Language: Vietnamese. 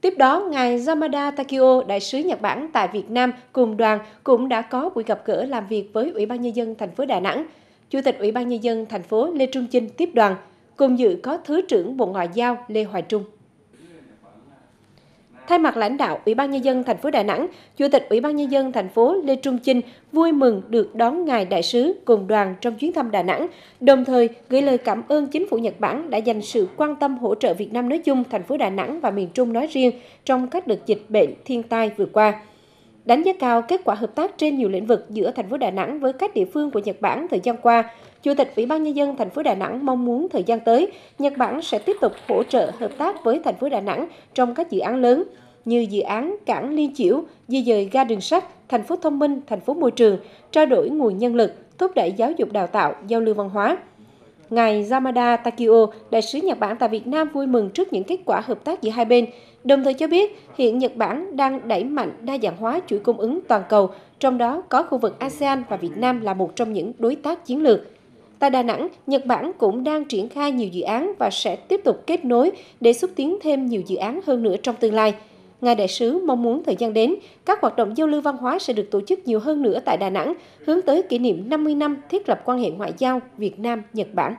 Tiếp đó, Ngài Yamada Takio, Đại sứ Nhật Bản tại Việt Nam cùng đoàn cũng đã có buổi gặp gỡ làm việc với Ủy ban Nhân dân thành phố Đà Nẵng. Chủ tịch Ủy ban Nhân dân thành phố Lê Trung Chinh tiếp đoàn, cùng dự có Thứ trưởng Bộ Ngoại giao Lê Hoài Trung. Thay mặt lãnh đạo Ủy ban nhân dân thành phố Đà Nẵng, Chủ tịch Ủy ban nhân dân thành phố Lê Trung Chinh vui mừng được đón ngài đại sứ cùng đoàn trong chuyến thăm Đà Nẵng, đồng thời gửi lời cảm ơn chính phủ Nhật Bản đã dành sự quan tâm hỗ trợ Việt Nam nói chung, thành phố Đà Nẵng và miền Trung nói riêng trong các đợt dịch bệnh thiên tai vừa qua. Đánh giá cao kết quả hợp tác trên nhiều lĩnh vực giữa thành phố Đà Nẵng với các địa phương của Nhật Bản thời gian qua, Chủ tịch Ủy ban nhân dân thành phố Đà Nẵng mong muốn thời gian tới, Nhật Bản sẽ tiếp tục hỗ trợ hợp tác với thành phố Đà Nẵng trong các dự án lớn như dự án cảng Liên Chiểu, di dời ga đường sắt, thành phố thông minh, thành phố môi trường, trao đổi nguồn nhân lực, thúc đẩy giáo dục đào tạo, giao lưu văn hóa. Ngài Yamada Takio, đại sứ Nhật Bản tại Việt Nam vui mừng trước những kết quả hợp tác giữa hai bên, đồng thời cho biết hiện Nhật Bản đang đẩy mạnh đa dạng hóa chuỗi cung ứng toàn cầu, trong đó có khu vực ASEAN và Việt Nam là một trong những đối tác chiến lược. Tại Đà Nẵng, Nhật Bản cũng đang triển khai nhiều dự án và sẽ tiếp tục kết nối để xúc tiến thêm nhiều dự án hơn nữa trong tương lai. Ngài đại sứ mong muốn thời gian đến, các hoạt động giao lưu văn hóa sẽ được tổ chức nhiều hơn nữa tại Đà Nẵng, hướng tới kỷ niệm 50 năm thiết lập quan hệ ngoại giao Việt Nam-Nhật Bản.